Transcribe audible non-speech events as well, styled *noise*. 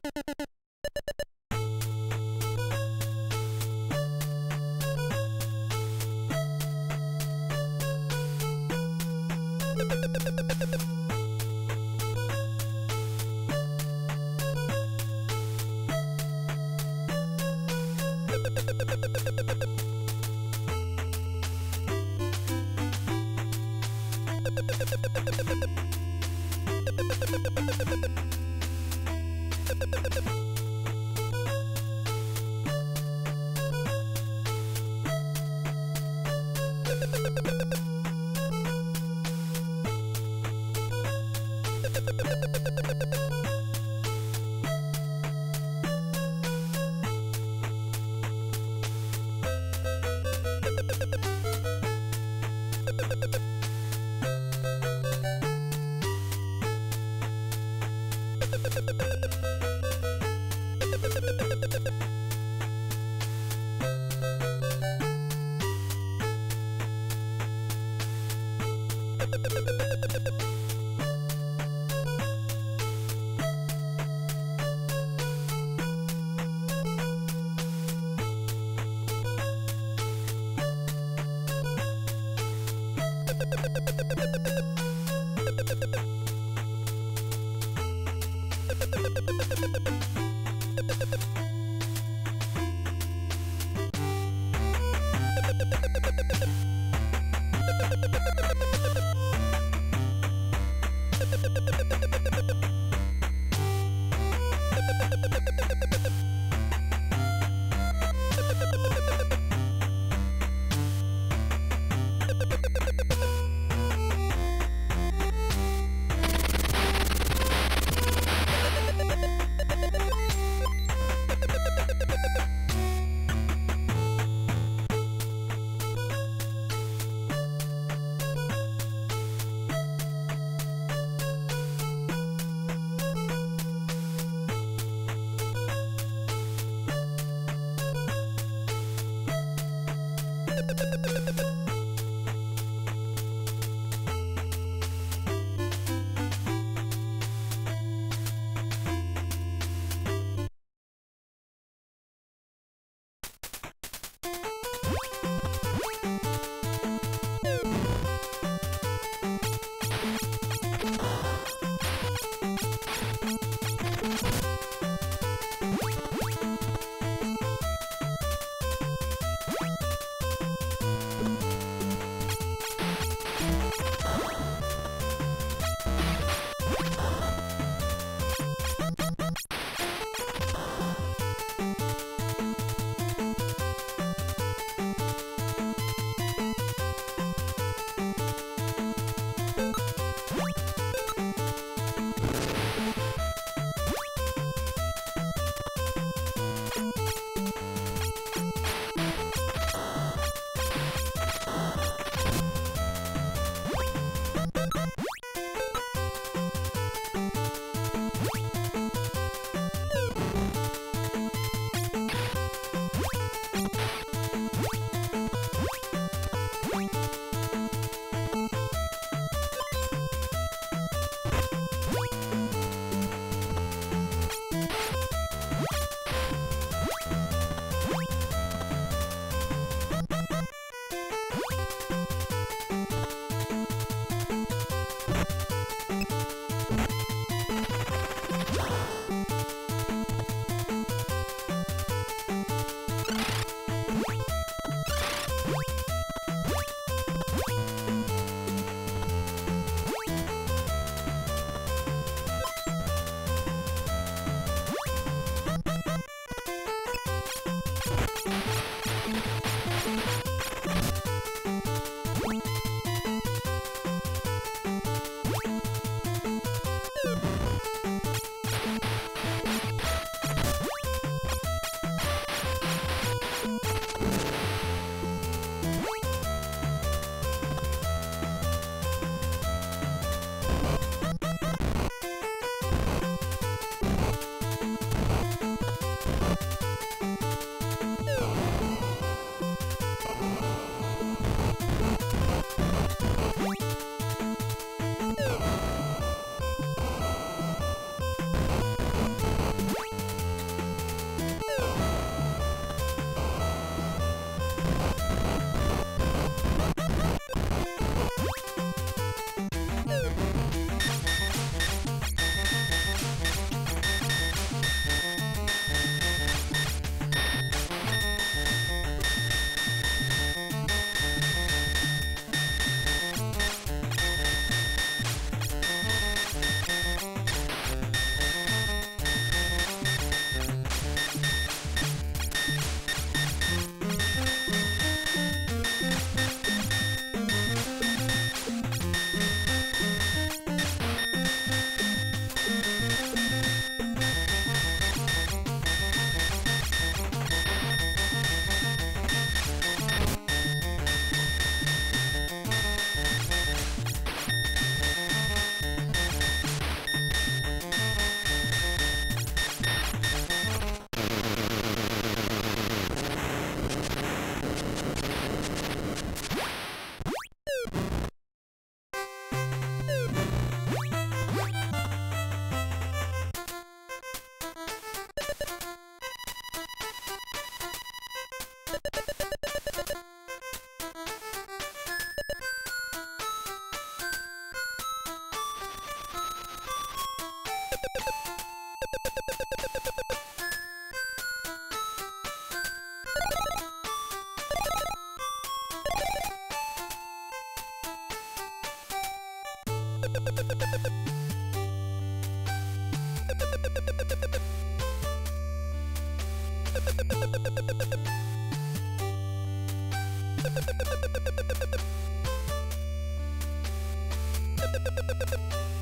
Thank *laughs* ハハハハ! Thank